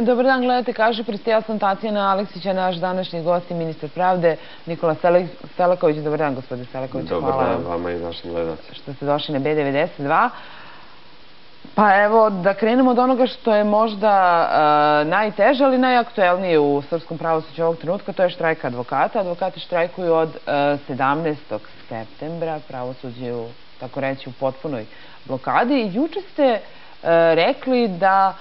Dobar dan, gledate, kaže prste, ja sam Tatjana Aleksića, naš današnji gost i ministar pravde, Nikola Selaković. Dobar dan, gospodin Selaković. Dobar dan vama i našim gledacima. Što ste došli na B92. Pa evo, da krenemo od onoga što je možda najteže, ali najaktuelnije u srpskom pravosuđu ovog trenutka, to je štrajka advokata. Advokati štrajkuju od 17. septembra, pravosuđe u, tako reći, u potpunoj blokadi. I juče ste rekli da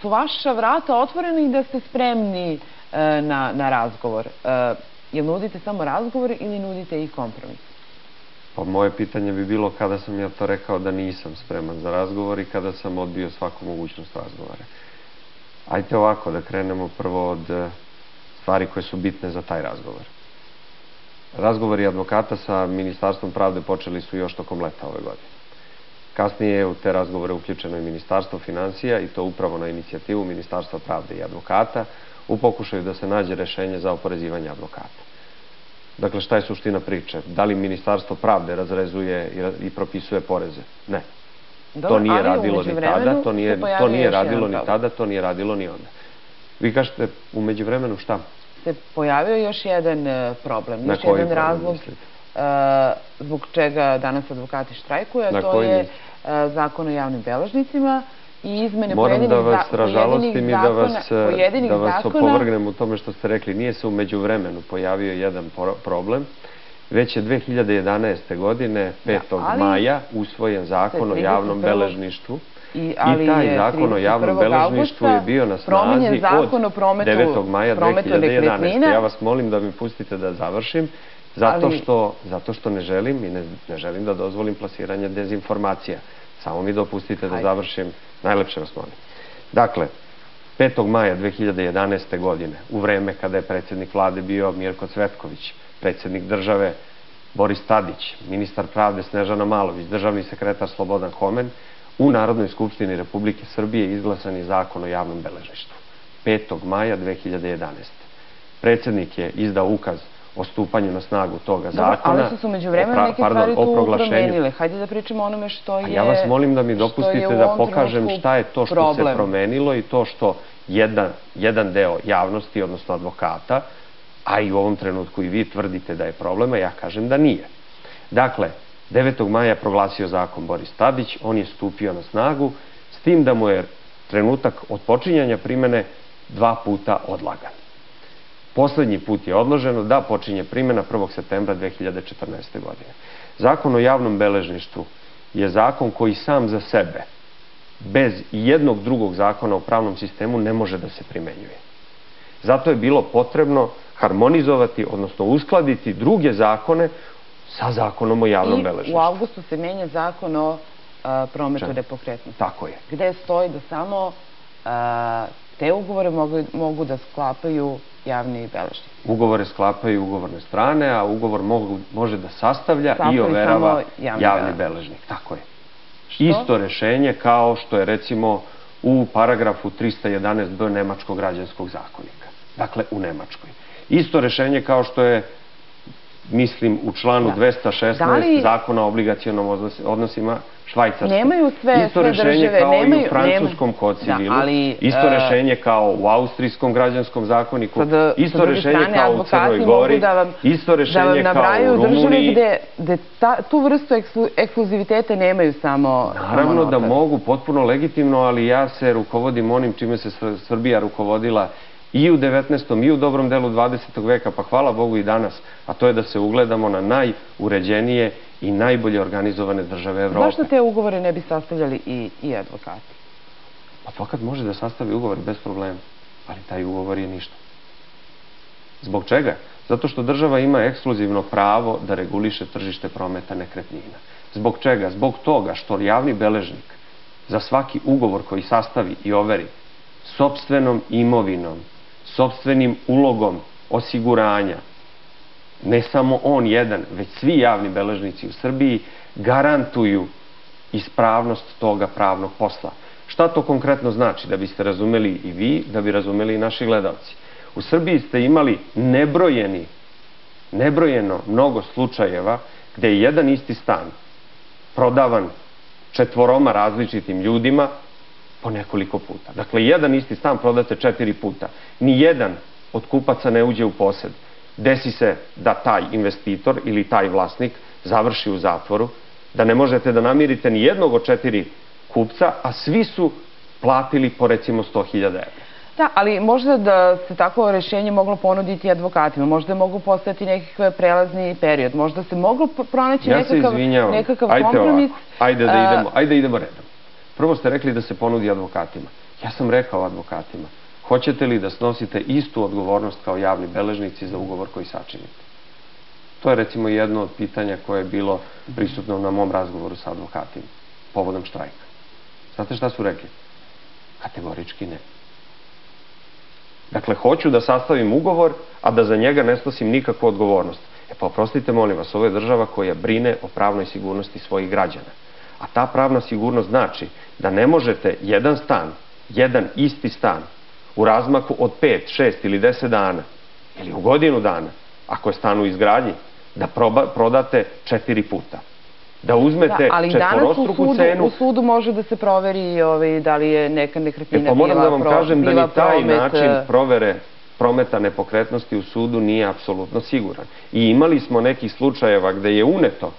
su vaša vrata otvorena i da ste spremni na, na razgovor. Jel nudite samo razgovor ili nudite i kompromis? Pa moje pitanje bi bilo kada sam ja to rekao da nisam spreman za razgovor i kada sam odbio svaku mogućnost razgovora. Ajte ovako da krenemo prvo od stvari koje su bitne za taj razgovor. Razgovori advokata sa Ministarstvom pravde počeli su još tokom leta ove godine. Kasnije je u te razgovore uključeno i Ministarstvo financija i to upravo na inicijativu Ministarstva pravde i advokata u pokušaju da se nađe rešenje za oporezivanje advokata. Dakle, šta je suština priče? Da li Ministarstvo pravde razrezuje i propisuje poreze? Ne. To nije radilo ni tada, to nije, to nije radilo ni tada, to nije radilo ni onda. Vi kažete, umeđu vremenu šta? Se pojavio još jedan e, problem, još jedan razlog e, zbog čega danas advokati štrajkuju, a to je E, zakon o javnim beležnicima i izmene Moram da vas ražalostim i da vas, da vas opovrgnem u tome što ste rekli. Nije se umeđu vremenu pojavio jedan problem, već je 2011. godine, 5. maja, usvojen zakon o javnom beležništvu. I, taj zakon o javnom beležništvu je bio na snazi od 9. maja 2011. Ja vas molim da mi pustite da završim. Zato što, zato što ne želim i ne, ne želim da dozvolim plasiranje dezinformacija. Samo mi dopustite da završim, najlepše vas molim. Dakle, 5. maja 2011. godine, u vreme kada je predsjednik vlade bio Mirko Cvetković, predsjednik države Boris Tadić, ministar pravde Snežana Malović, državni sekretar Slobodan Homen, u Narodnoj skupštini Republike Srbije izglasan je zakon o javnom beležništvu. 5. maja 2011. Predsjednik je izdao ukaz o stupanju na snagu toga zakona. Ali su se umeđu vremena neke stvari tu promenile. Hajde da pričamo onome što je... Ja vas molim da mi dopustite da pokažem šta je to što se promenilo i to što jedan, jedan deo javnosti, odnosno advokata, a i u ovom trenutku i vi tvrdite da je problema, ja kažem da nije. Dakle, 9. maja je proglasio zakon Boris Tadić, on je stupio na snagu, s tim da mu je trenutak od počinjanja primene dva puta odlagan. Poslednji put je odloženo da počinje primjena 1. septembra 2014. godine. Zakon o javnom beležništvu je zakon koji sam za sebe, bez jednog drugog zakona o pravnom sistemu, ne može da se primenjuje. Zato je bilo potrebno harmonizovati, odnosno uskladiti druge zakone sa zakonom o javnom beležništvu. I u avgustu se menja zakon o prometu nepokretnosti. Tako je. Gde stoji da samo te ugovore mogu, mogu da sklapaju javni beležnik. Ugovore sklapaju ugovorne strane, a ugovor mogu, može da sastavlja i overava javni, beležnik. Tako je. Isto rešenje kao što je recimo u paragrafu 311b Nemačkog građanskog zakonika. Dakle, u Nemačkoj. Isto rešenje kao što je mislim u članu 216 zakona o obligacijonom odnosima Švajcarske. Nemaju sve, Isto rešenje kao i u francuskom kod civilu. Isto e, rešenje kao u austrijskom građanskom zakoniku. Isto rešenje kao u Crnoj Gori. Isto rešenje kao u Rumuniji. gde tu vrstu ekskluziviteta nemaju samo... Naravno da mogu, potpuno legitimno, ali ja se rukovodim onim čime se Srbija rukovodila i u 19. i u dobrom delu 20. veka, pa hvala Bogu i danas, a to je da se ugledamo na najuređenije i najbolje organizovane države Evrope. Zašto te ugovore ne bi sastavljali i, i advokati? Advokat može da sastavi ugovor bez problema, ali taj ugovor je ništa. Zbog čega? Zato što država ima ekskluzivno pravo da reguliše tržište prometa nekretnina. Zbog čega? Zbog toga što javni beležnik za svaki ugovor koji sastavi i overi sobstvenom imovinom, sobstvenim ulogom osiguranja, ne samo on jedan, već svi javni beležnici u Srbiji garantuju ispravnost toga pravnog posla. Šta to konkretno znači? Da biste razumeli i vi, da bi razumeli i naši gledalci. U Srbiji ste imali nebrojeni, nebrojeno mnogo slučajeva gde je jedan isti stan prodavan četvoroma različitim ljudima po nekoliko puta. Dakle, jedan isti stan prodate četiri puta. Ni jedan od kupaca ne uđe u posed. Desi se da taj investitor ili taj vlasnik završi u zatvoru, da ne možete da namirite ni jednog od četiri kupca, a svi su platili po recimo 100.000 evra. Da, ali možda da se takvo rešenje moglo ponuditi advokatima, možda je mogu postati nekakav prelazni period, možda se moglo pronaći ja nekakav, nekakav Ajde kompromis. Ovako. Ajde da idemo, ajde da idemo redom. Prvo ste rekli da se ponudi advokatima. Ja sam rekao advokatima, hoćete li da snosite istu odgovornost kao javni beležnici za ugovor koji sačinite? To je recimo jedno od pitanja koje je bilo prisutno na mom razgovoru sa advokatima povodom štrajka. Znate šta su rekli? Kategorički ne. Dakle, hoću da sastavim ugovor, a da za njega ne snosim nikakvu odgovornost. E pa oprostite, molim vas, ovo je država koja brine o pravnoj sigurnosti svojih građana. A ta pravna sigurnost znači da ne možete jedan stan, jedan isti stan, u razmaku od 5, 6 ili 10 dana, ili u godinu dana, ako je stan u izgradnji, da prodate četiri puta da uzmete da, ali četvorostruku u cenu. u sudu može da se proveri ovaj, da li je neka nekretnina e, pa moram da vam kažem da ni taj način e, provere prometa nepokretnosti u sudu nije apsolutno siguran. I imali smo nekih slučajeva gde je uneto,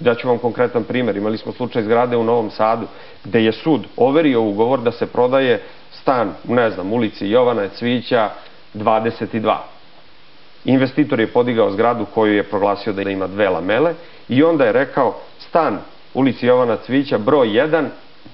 da ću vam konkretan primer, imali smo slučaj zgrade u Novom Sadu, gde je sud overio ugovor da se prodaje stan, ne znam, ulici Jovana Cvića 22. Investitor je podigao zgradu koju je proglasio da ima dve lamele i onda je rekao stan ulici Jovana Cvića, broj 1,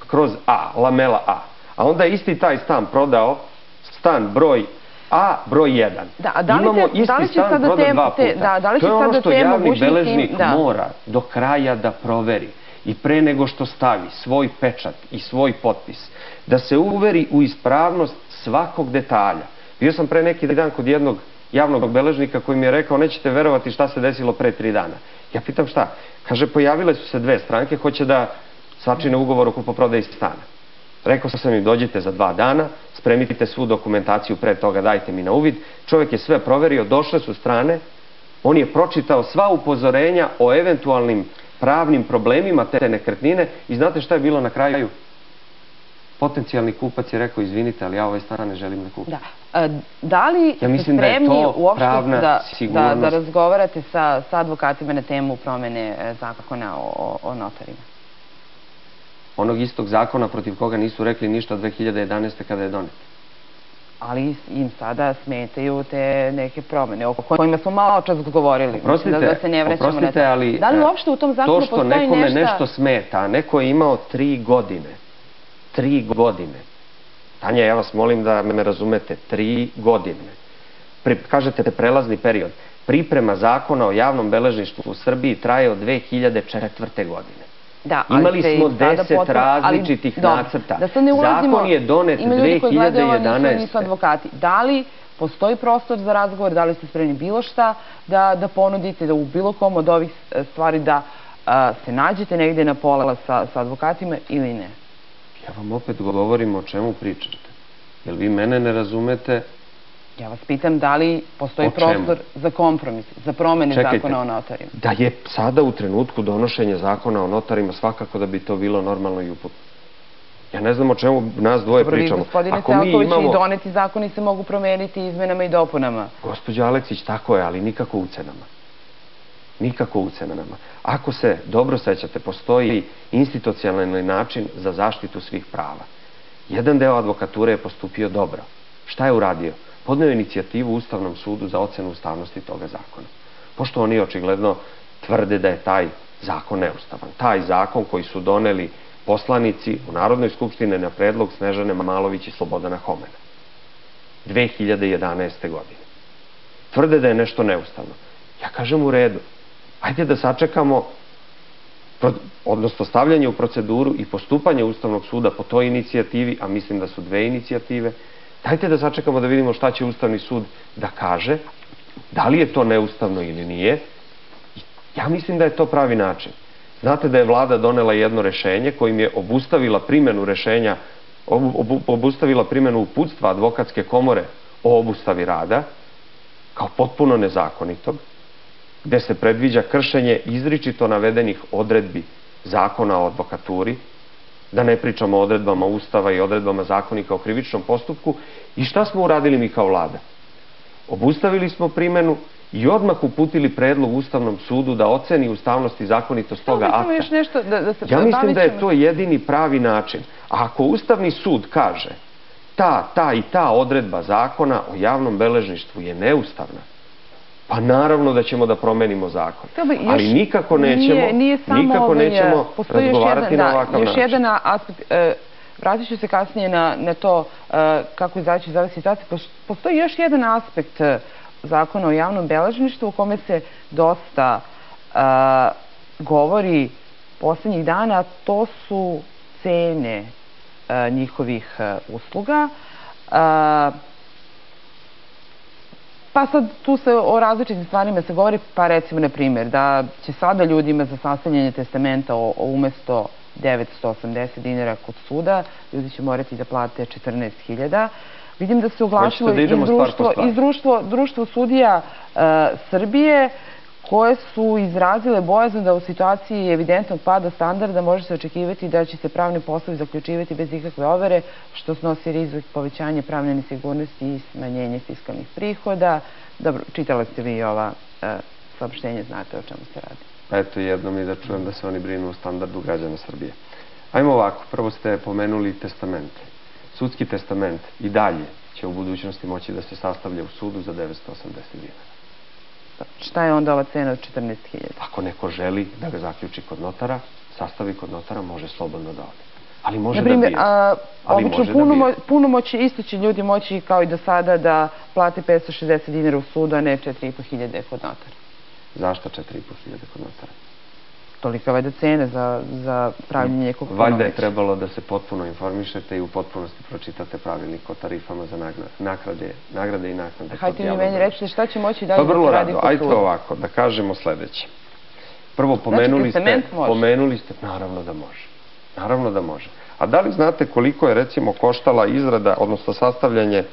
kroz A, lamela A. A onda je isti taj stan prodao stan broj A, broj 1. Da, a da li, Imamo te, isti da li će stan proda dva puta. Te, da, da li će to je ono što javni beležnik da. mora do kraja da proveri i pre nego što stavi svoj pečat i svoj potpis, da se uveri u ispravnost svakog detalja. Bio sam pre neki dan kod jednog javnog beležnika koji mi je rekao nećete verovati šta se desilo pre tri dana. Ja pitam šta? Kaže, pojavile su se dve stranke, hoće da svačine ugovor o kupoprodaji stana. Rekao sam im, dođite za dva dana, spremite svu dokumentaciju pre toga, dajte mi na uvid. Čovjek je sve proverio, došle su strane, on je pročitao sva upozorenja o eventualnim pravnim problemima te nekretnine i znate šta je bilo na kraju? Potencijalni kupac je rekao, izvinite, ali ja ovaj stan ne želim da kupim. Da. E, da li ja ste spremni da uopšte da, da, da razgovarate sa, sa advokatima na temu promene e, zakona o, o notarima? Onog istog zakona protiv koga nisu rekli ništa od 2011. kada je donet. Ali im sada smetaju te neke promene o kojima smo malo čas govorili. Oprostite, da, da se ne vraćamo oprostite, na to. ali da li uopšte u tom zakonu to što nekome nešto smeta, a neko je imao tri godine, tri godine, Tanja, ja vas molim da me razumete, tri godine. Pri, kažete prelazni period. Priprema zakona o javnom beležništvu u Srbiji traje od 2004. godine. Da, Imali smo deset potpuno, različitih ali, nacrta. Da ulazimo, Zakon je donet 2011. Ima ljudi koji gledaju, nisu, nisu advokati. Da li postoji prostor za razgovor, da li ste spremni bilo šta da, da ponudite, da u bilo kom od ovih e, stvari da a, se nađete negde na pola sa, sa advokatima ili ne? Ja vam opet govorim o čemu pričate. Jel vi mene ne razumete? Ja vas pitam da li postoji prostor za kompromis, za promene Čekajte, zakona o notarima. Da je sada u trenutku donošenja zakona o notarima svakako da bi to bilo normalno i uputno. Ja ne znam o čemu nas dvoje Dobro, pričamo. Dobro, vi gospodine Celković imamo... i doneti zakoni se mogu promeniti izmenama i dopunama. Gospođo Aleksić, tako je, ali nikako ucenama. Nikako ucenama. Ako se dobro sećate, postoji institucionalni način za zaštitu svih prava. Jedan deo advokature je postupio dobro. Šta je uradio? Podneo inicijativu Ustavnom sudu za ocenu ustavnosti toga zakona. Pošto oni očigledno tvrde da je taj zakon neustavan. Taj zakon koji su doneli poslanici u Narodnoj skupštine na predlog Snežane Malović i Slobodana Homena. 2011. godine. Tvrde da je nešto neustavno. Ja kažem u redu. Ajde da sačekamo odnosno stavljanje u proceduru i postupanje Ustavnog suda po toj inicijativi, a mislim da su dve inicijative, dajte da sačekamo da vidimo šta će Ustavni sud da kaže, da li je to neustavno ili nije. Ja mislim da je to pravi način. Znate da je vlada donela jedno rešenje kojim je obustavila primenu rešenja, obustavila primenu uputstva advokatske komore o obustavi rada, kao potpuno nezakonitog, gde se predviđa kršenje izričito navedenih odredbi zakona o advokaturi, da ne pričamo o odredbama Ustava i odredbama zakonika o krivičnom postupku. I šta smo uradili mi kao vlada? Obustavili smo primenu i odmah uputili predlog Ustavnom sudu da oceni ustavnost i zakonitost toga akta. Da, da ja mislim da je to jedini pravi način. A ako Ustavni sud kaže ta, ta i ta odredba zakona o javnom beležništvu je neustavna, pa naravno da ćemo da promenimo zakon. Ali nikako nećemo, nikako ovaj, nećemo razgovarati na ovakav način. Još jedan aspekt, e, vratit ću se kasnije na, na to e, kako izaći iz ove situacije. Postoji još jedan aspekt e, zakona o javnom beležništvu u kome se dosta govori poslednjih dana, to su cene njihovih usluga. Pa sad tu se o različitim stvarima se govori, pa recimo na primjer da će sada ljudima za sastavljanje testamenta o, umesto 980 dinara kod suda, ljudi će morati da plate 14.000. Vidim da se uglasilo da i društvo, i društvo, društvo sudija uh, Srbije, koje su izrazile bojazno da u situaciji evidentnog pada standarda može se očekivati da će se pravni poslovi zaključivati bez ikakve overe, što snosi rizik povećanja pravne nesigurnosti i smanjenje fiskalnih prihoda. Dobro, čitali ste vi ova e, saopštenje, znate o čemu se radi. Eto jednom i da čujem da se oni brinu o standardu građana Srbije. Ajmo ovako, prvo ste pomenuli testamente. Sudski testament i dalje će u budućnosti moći da se sastavlja u sudu za 980 dinara. Šta je onda ova cena od 14.000? Ako neko želi da ga zaključi kod notara, sastavi kod notara, može slobodno da ode. Ali može da. A, Ali obično puno, da puno moći, isto će ljudi moći kao i do sada da plate 560 dinara u sudu, a ne 4.500 kod notara. Zašto 4.500 kod notara? Tolika vajda cene za, za pravljenje nekog Valjda je trebalo da se potpuno informišete i u potpunosti pročitate pravilnik o tarifama za nagrade, nagrade i naknade. Hajde mi meni recite šta će moći dalje pa vrlo da se radi rado. Ajde ovako, da kažemo sledeće. Prvo, znači, pomenuli ste, pomenuli ste, naravno da može. Naravno da može. A da li znate koliko je recimo koštala izrada, odnosno sastavljanje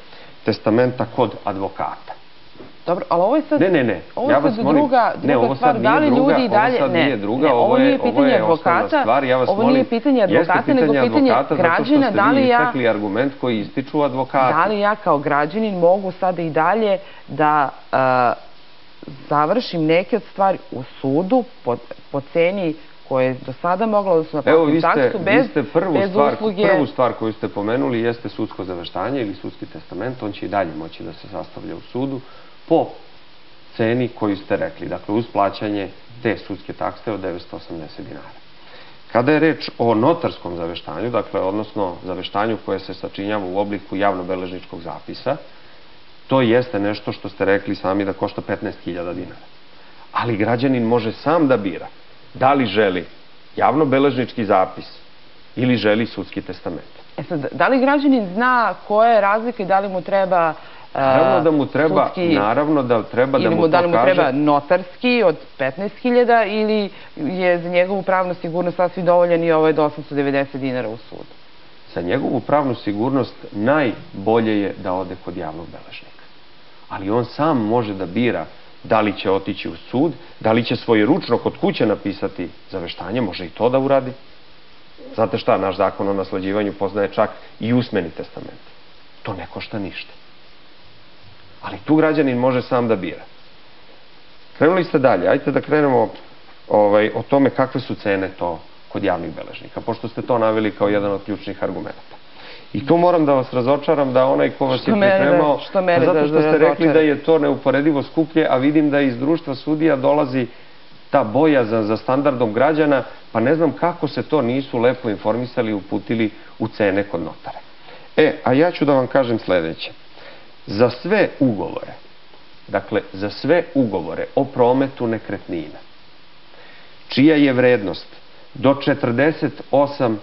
testamenta kod advokata? Dobro, ali ovo je sad... Ne, ne, ne. Ovo ja vas molim, druga, druga ne, ovo stvar. Da li druga, ljudi dalje... Ovo sad nije druga, ne, ovo, je, ovo je advokata, stvar. Ja vas ovo molim, nije pitanje advokata, nego pitanje građana. Da li ja... istakli argument koji ističu advokata. Da li ja kao građanin mogu sada i dalje da uh, završim neke od stvari u sudu po, po ceni koje je do sada moglo da su na platnu taksu bez, vi ste prvu bez stvar, usluge... Prvu stvar koju ste pomenuli jeste sudsko zaveštanje ili sudski testament. On će i dalje moći da se sastavlja u sudu po ceni koju ste rekli, dakle uz plaćanje te sudske takse od 980 dinara. Kada je reč o notarskom zaveštanju, dakle, odnosno zaveštanju koje se sačinjava u obliku javnobeležničkog zapisa, to jeste nešto što ste rekli sami da košta 15.000 dinara. Ali građanin može sam da bira da li želi javnobeležnički zapis ili želi sudski testament. E sad, da li građanin zna koja je razlika i da li mu treba Naravno da mu treba, naravno da treba da mu to kaže... da li mu treba notarski od 15.000 ili je za njegovu pravnu sigurnost sasvim dovoljan i ovo je do 890 dinara u sudu? Za njegovu pravnu sigurnost najbolje je da ode kod javnog beležnika. Ali on sam može da bira da li će otići u sud, da li će svoje ručno kod kuće napisati zaveštanje, može i to da uradi. Znate šta, naš zakon o naslađivanju poznaje čak i usmeni testament. To ne košta ništa. Ali tu građanin može sam da bira. Krenuli ste dalje, ajte da krenemo ovaj, o tome kakve su cene to kod javnih beležnika, pošto ste to naveli kao jedan od ključnih argumenta. I tu moram da vas razočaram da onaj ko vas je pripremao, što mene zato što ste rekli da je to neuporedivo skuplje, a vidim da iz društva sudija dolazi ta boja za, za standardom građana, pa ne znam kako se to nisu lepo informisali i uputili u cene kod notara. E, a ja ću da vam kažem sledeće. Za sve ugovore, dakle, za sve ugovore o prometu nekretnina, čija je vrednost do 48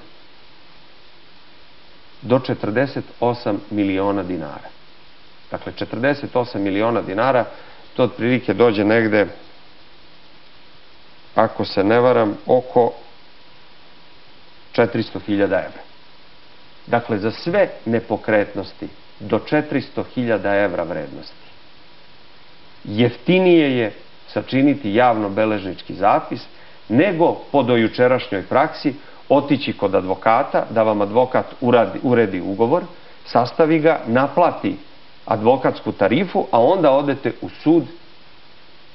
do 48 miliona dinara. Dakle, 48 miliona dinara, to otprilike dođe negde, ako se ne varam, oko 400.000 evra. Dakle, za sve nepokretnosti do 400.000 evra vrednosti. Jeftinije je sačiniti javno-beležnički zapis nego po dojučerašnjoj praksi otići kod advokata, da vam advokat uradi, uredi ugovor, sastavi ga, naplati advokatsku tarifu, a onda odete u sud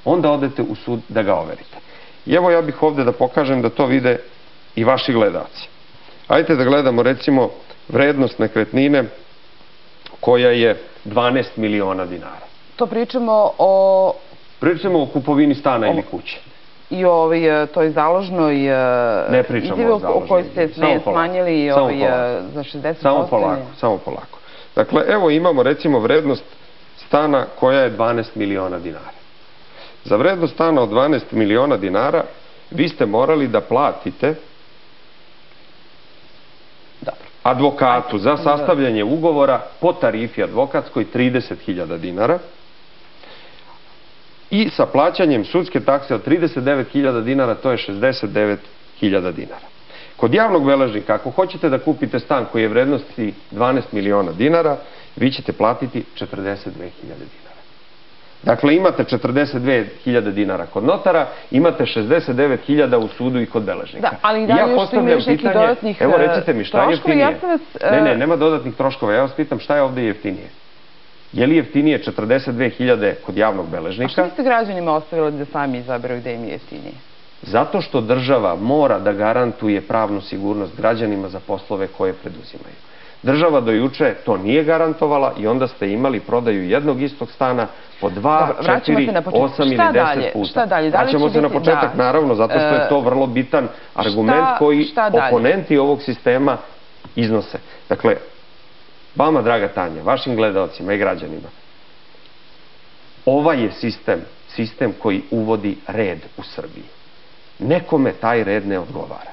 onda odete u sud da ga overite. I evo ja bih ovde da pokažem da to vide i vaši gledaci. Ajde da gledamo recimo vrednost nekretnine koja je 12 miliona dinara. To pričamo o... Pričamo o kupovini stana ili kuće. I o ovoj, toj založnoj e, ne pričamo o založnoj. o kojoj ste ne, smanjili ovaj, e, za 60%. Samo polako, samo polako. Dakle, evo imamo recimo vrednost stana koja je 12 miliona dinara. Za vrednost stana od 12 miliona dinara vi ste morali da platite advokatu za sastavljanje ugovora po tarifi advokatskoj 30.000 dinara i sa plaćanjem sudske takse od 39.000 dinara to je 69.000 dinara. Kod javnog beležnika, ako hoćete da kupite stan koji je vrednosti 12 miliona dinara, vi ćete platiti 42.000 dinara. Dakle, imate 42.000 dinara kod notara, imate 69.000 u sudu i kod beležnika. Da, ali da li ja još tu imaš neki dodatnih Evo, recite mi, šta je jeftinije? Ne, ne, nema dodatnih troškova. Ja vas pitam, šta je ovde jeftinije? Je li jeftinije 42.000 kod javnog beležnika? A što biste građanima ostavili da sami izaberu gde im je jeftinije? Zato što država mora da garantuje pravnu sigurnost građanima za poslove koje preduzimaju. Država do juče to nije garantovala i onda ste imali prodaju jednog istog stana po dva, četiri, osam ili deset puta. Šta dalje? Vraćamo se na početak, da. naravno, zato što je to vrlo bitan argument koji oponenti ovog sistema iznose. Dakle, vama, draga Tanja, vašim gledalcima i građanima, ovaj je sistem, sistem koji uvodi red u Srbiji. Nekome taj red ne odgovara.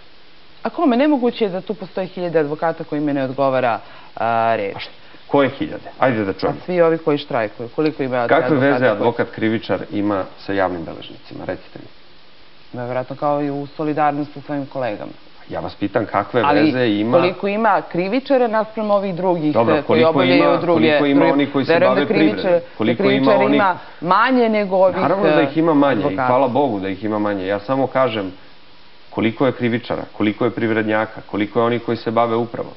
A kome? Nemoguće je da tu postoji hiljade advokata koji me ne odgovara reč. Koje hiljade? Ajde da čujemo. A svi ovi koji štrajkuju. Koliko ima Kakve veze advokat krivičar ima sa javnim beležnicima? Recite mi. Vjerojatno kao i u solidarnosti sa svojim kolegama. Ja vas pitam kakve veze ima... Ali koliko ima krivičara naspram ovih drugih Dobro, koji obavljaju druge... Koliko ima oni koji se bave privredom? Koliko ima oni... ima manje nego ovih Naravno da ih ima manje i hvala Bogu da ih ima manje. Ja samo kažem koliko je krivičara, koliko je privrednjaka, koliko je oni koji se bave upravom.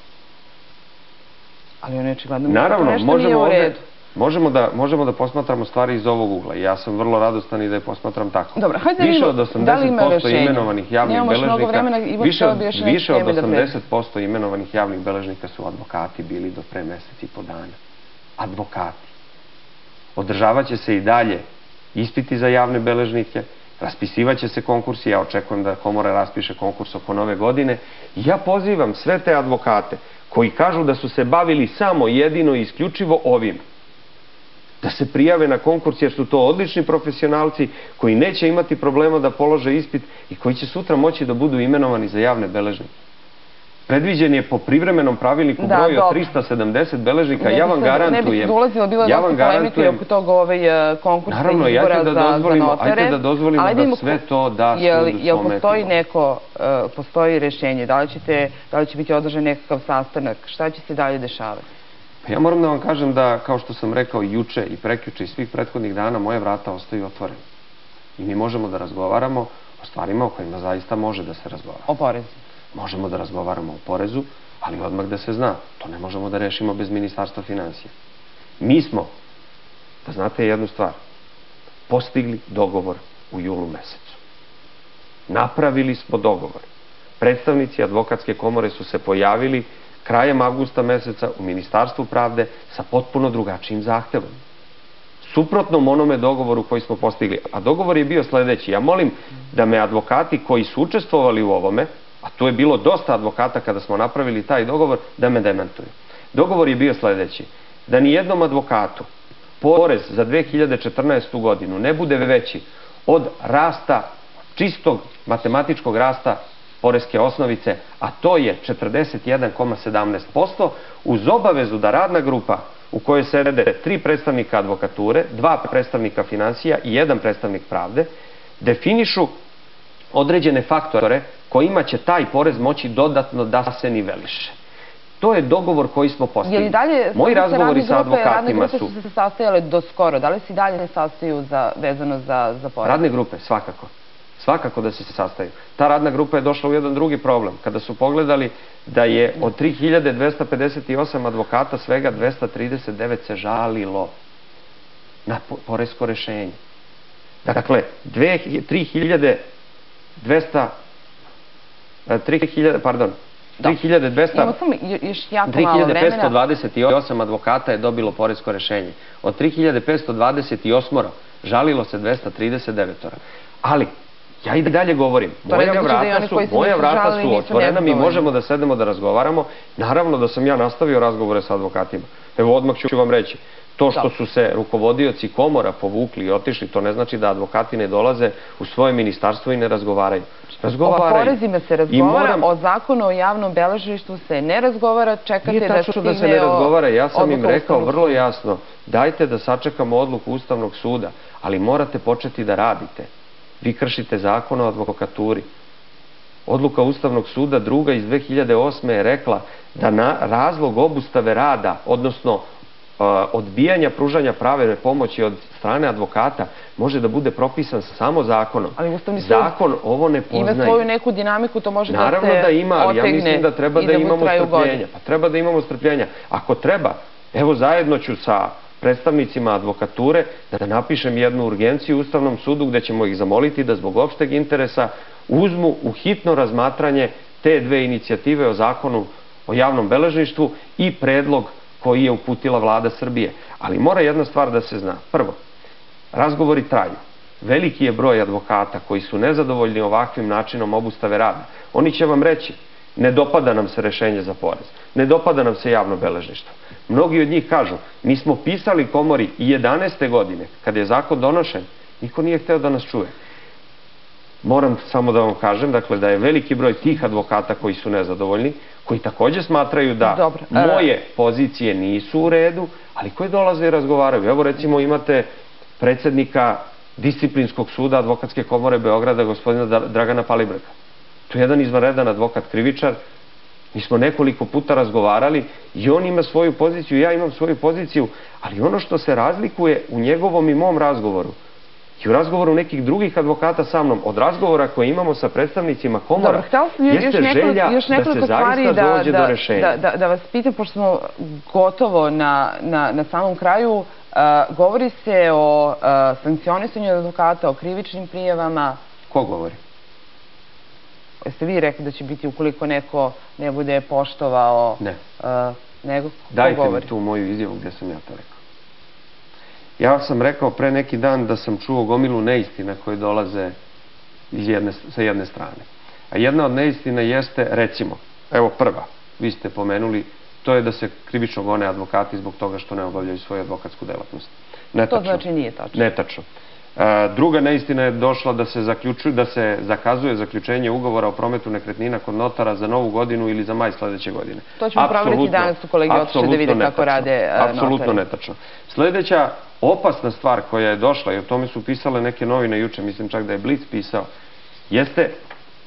Ali on je očigledno Naravno, nešto možemo nije u redu. Možemo da, možemo da posmatramo stvari iz ovog ugla. Ja sam vrlo radostan i da je posmatram tako. Dobro, hajde više od 80% da li imenovanih javnih Nemamo beležnika, vremena, više, od, više od 80% imenovanih javnih beležnika su advokati bili do pre meseci i po dana. Advokati. Održavaće se i dalje ispiti za javne beležnike, Raspisivaće se konkursi, ja očekujem da komora raspiše konkurs oko nove godine. Ja pozivam sve te advokate koji kažu da su se bavili samo jedino i isključivo ovim, da se prijave na konkurs jer su to odlični profesionalci koji neće imati problema da polože ispit i koji će sutra moći da budu imenovani za javne beležnike. Predviđen je po privremenom pravilniku da, broj od 370 beležnika. ja vam garantujem... Ne bih ulazila, bilo je ja dosta polemike oko tog ovaj, e, konkursa Naravno, izbora da za, za notere. Ajde da dozvolimo da sve to da sudu jel postoji neko, uh, postoji rešenje? Da li, ćete, da li će biti održan nekakav sastanak? Šta će se dalje dešavati? Pa ja moram da vam kažem da, kao što sam rekao juče i prekjuče i svih prethodnih dana, moje vrata ostaju otvorene. I mi možemo da razgovaramo o stvarima o kojima zaista može da se razgovara. O porezi? Možemo da razgovaramo o porezu, ali odmah da se zna. To ne možemo da rešimo bez ministarstva financija. Mi smo, da znate jednu stvar, postigli dogovor u julu mesecu. Napravili smo dogovor. Predstavnici advokatske komore su se pojavili krajem avgusta meseca u Ministarstvu pravde sa potpuno drugačijim zahtevom. Suprotnom onome dogovoru koji smo postigli. A dogovor je bio sledeći. Ja molim da me advokati koji su učestvovali u ovome, a tu je bilo dosta advokata kada smo napravili taj dogovor, da me demantuju. Dogovor je bio sledeći, da ni jednom advokatu porez za 2014. godinu ne bude veći od rasta, čistog matematičkog rasta poreske osnovice, a to je 41,17%, uz obavezu da radna grupa u kojoj sede tri predstavnika advokature, dva predstavnika financija i jedan predstavnik pravde, definišu određene faktore kojima će taj porez moći dodatno da se niveliše. To je dogovor koji smo postigli. dalje, Moji razgovori sa advokatima su... Radne grupe su se sastajale do skoro. Da li se dalje ne sastaju za, vezano za, za porez? Radne grupe, svakako. svakako da se sastaju. Ta radna grupa je došla u jedan drugi problem. Kada su pogledali da je od 3258 advokata svega 239 se žalilo na poresko rešenje. Dakle, 3200 3000, pardon, 3528 advokata je dobilo poresko rešenje. Od 3528 žalilo se 239. Ali, ja i dalje govorim, moja vrata su, moja vrata su otvorena, mi možemo da sedemo da razgovaramo. Naravno da sam ja nastavio razgovore sa advokatima. Evo, odmah ću vam reći. To što su se rukovodioci komora povukli i otišli, to ne znači da advokati ne dolaze u svoje ministarstvo i ne razgovaraju. Razgovaraju. O porezima se razgovara, o zakonu o javnom beležištu se ne razgovara, čekate da stigne da se ne razgovara, ja sam im rekao vrlo jasno, dajte da sačekamo odluku Ustavnog suda, ali morate početi da radite. Vi kršite zakon o advokaturi. Odluka Ustavnog suda druga iz 2008. je rekla da na razlog obustave rada, odnosno odbijanja pružanja pravene pomoći od strane advokata može da bude propisan samo zakonom. Ali Ustavni sud Zakon ovo ne poznaje. Ima svoju neku dinamiku, to može Naravno da se da ima, ali ja mislim da treba da, da imamo strpljenja. Pa treba da imamo strpljenja. Ako treba, evo zajedno ću sa predstavnicima advokature da napišem jednu urgenciju Ustavnom sudu gde ćemo ih zamoliti da zbog opšteg interesa uzmu u hitno razmatranje te dve inicijative o zakonu o javnom beležništvu i predlog koji je uputila vlada Srbije. Ali mora jedna stvar da se zna. Prvo, razgovori traju. Veliki je broj advokata koji su nezadovoljni ovakvim načinom obustave rada. Oni će vam reći, ne dopada nam se rešenje za porez, ne dopada nam se javno beležništvo. Mnogi od njih kažu, mi smo pisali komori i 11. godine, kad je zakon donošen, niko nije hteo da nas čuje. Moram samo da vam kažem, dakle, da je veliki broj tih advokata koji su nezadovoljni, koji takođe smatraju da e, moje pozicije nisu u redu, ali koji dolaze i razgovaraju. Evo recimo imate predsednika disciplinskog suda advokatske komore Beograda, gospodina Dragana Palibreka. To je jedan izvanredan advokat krivičar. Mi smo nekoliko puta razgovarali i on ima svoju poziciju, ja imam svoju poziciju, ali ono što se razlikuje u njegovom i mom razgovoru, i u razgovoru nekih drugih advokata sa mnom, od razgovora koje imamo sa predstavnicima komora, jeste želja da se zaista da, dođe do rešenja. Da, da vas pitam, pošto smo gotovo na, na, na samom kraju, govori se o sankcionisanju advokata, o krivičnim prijevama. Ko govori? Jeste vi rekli da će biti ukoliko neko ne bude poštovao... Ne. nego? Dajte mi tu moju izjavu gde sam ja to rekao. Ja sam rekao pre neki dan da sam čuo gomilu neistina koje dolaze iz jedne, sa jedne strane. A jedna od neistina jeste, recimo, evo prva, vi ste pomenuli, to je da se krivično gone advokati zbog toga što ne obavljaju svoju advokatsku delatnost. Netačno. To znači nije tačno. Netačno. Druga neistina je došla da se, zaključuju, da se zakazuje zaključenje ugovora o prometu nekretnina kod notara za novu godinu ili za maj sledeće godine. To ćemo praviliti danas u kolegi otišli da vide kako rade notari. Apsolutno netačno. Sledeća opasna stvar koja je došla, i o tome su pisale neke novine juče, mislim čak da je Blitz pisao, jeste,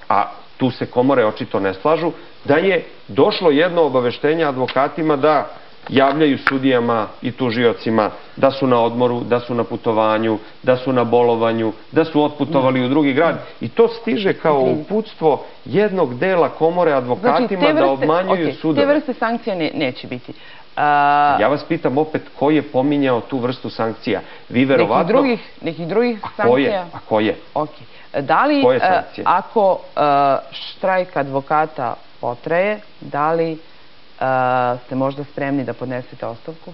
a tu se komore očito ne slažu, da je došlo jedno obaveštenje advokatima da javljaju sudijama i tužiocima da su na odmoru, da su na putovanju, da su na bolovanju, da su otputovali u drugi grad. I to stiže kao uputstvo jednog dela komore advokatima znači, da obmanjuju sudove. Te vrste sankcija neće biti. Ja vas pitam opet ko je pominjao tu vrstu sankcija. Vi verovatno... Nekih drugih, nekih drugih a sankcija? Ko je? A ko je? Da li, ako štrajk advokata potraje, da li ste možda spremni da podnesete ostavku?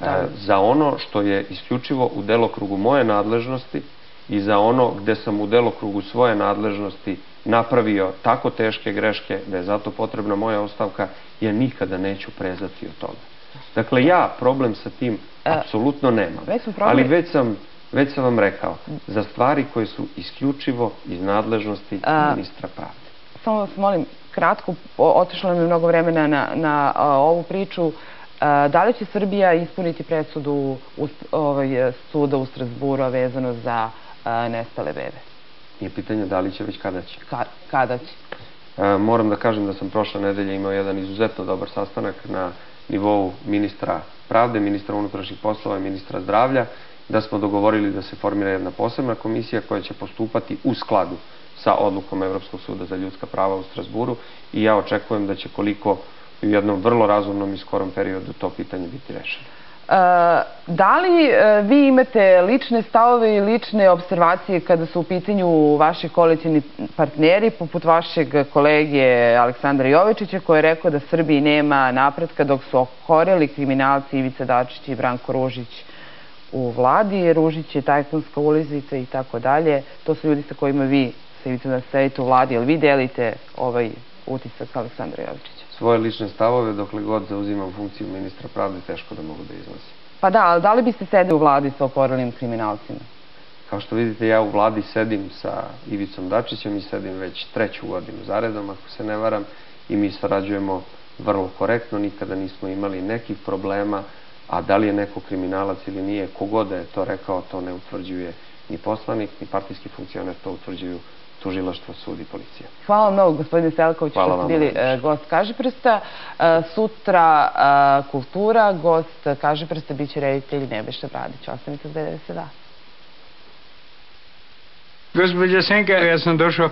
Da za ono što je isključivo u delokrugu moje nadležnosti i za ono gde sam u delokrugu svoje nadležnosti napravio tako teške greške da je zato potrebna moja ostavka, ja nikada neću prezati od toga. Dakle, ja problem sa tim e, apsolutno nemam. Ali već sam, već sam vam rekao, za stvari koje su isključivo iz nadležnosti ministra pravde. Samo vas molim, kratko, otišlo nam je mnogo vremena na, na ovu priču. Da li će Srbija ispuniti presudu ovaj, suda u Strasburu vezano za nestale bebe? Nije pitanje da li će, već kada će. kada će? moram da kažem da sam prošle nedelje imao jedan izuzetno dobar sastanak na nivou ministra pravde, ministra unutrašnjih poslova i ministra zdravlja da smo dogovorili da se formira jedna posebna komisija koja će postupati u skladu sa odlukom Evropskog suda za ljudska prava u Strasburu i ja očekujem da će koliko u jednom vrlo razumnom i skorom periodu to pitanje biti rešeno. E, da li e, vi imate lične stavove i lične observacije kada su u pitanju vaši koalicijni partneri, poput vašeg kolege Aleksandra Jovičića, koji je rekao da Srbiji nema napretka dok su okoreli kriminalci Ivica Dačić i Branko Ružić u vladi. Ružić je tajkunska ulizica i tako dalje. To su ljudi sa kojima vi se vidite da sedite u vladi. Jel vi delite ovaj utisak Aleksandra Jovičića? svoje lične stavove dokle god zauzimam funkciju ministra pravde, teško da mogu da iznosim. Pa da, ali da li biste sedeli u vladi sa okorelim kriminalcima? Kao što vidite, ja u vladi sedim sa Ivicom Dačićem i sedim već treću godinu zaredom, ako se ne varam, i mi sarađujemo vrlo korektno, nikada nismo imali nekih problema, a da li je neko kriminalac ili nije, kogoda je to rekao, to ne utvrđuje ni poslanik, ni partijski funkcioner, to utvrđuju tužilaštvo, sud i policija. Hvala mnogo, gospodine Selković, što ste bili e, gost Kažeprsta. E, sutra e, kultura, gost Kažeprsta biće reditelj Nebojša Bradić. Ostanite gde se da. Gospođa Senka, ja sam došao